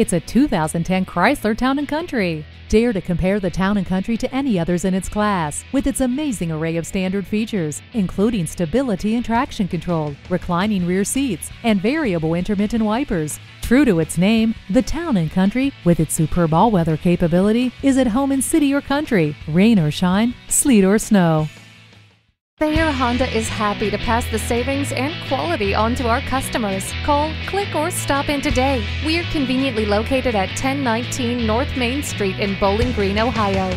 It's a 2010 Chrysler Town & Country. Dare to compare the Town & Country to any others in its class with its amazing array of standard features, including stability and traction control, reclining rear seats, and variable intermittent wipers. True to its name, the Town & Country, with its superb all-weather capability, is at home in city or country, rain or shine, sleet or snow. Thayer Honda is happy to pass the savings and quality on to our customers. Call, click, or stop in today. We're conveniently located at 1019 North Main Street in Bowling Green, Ohio.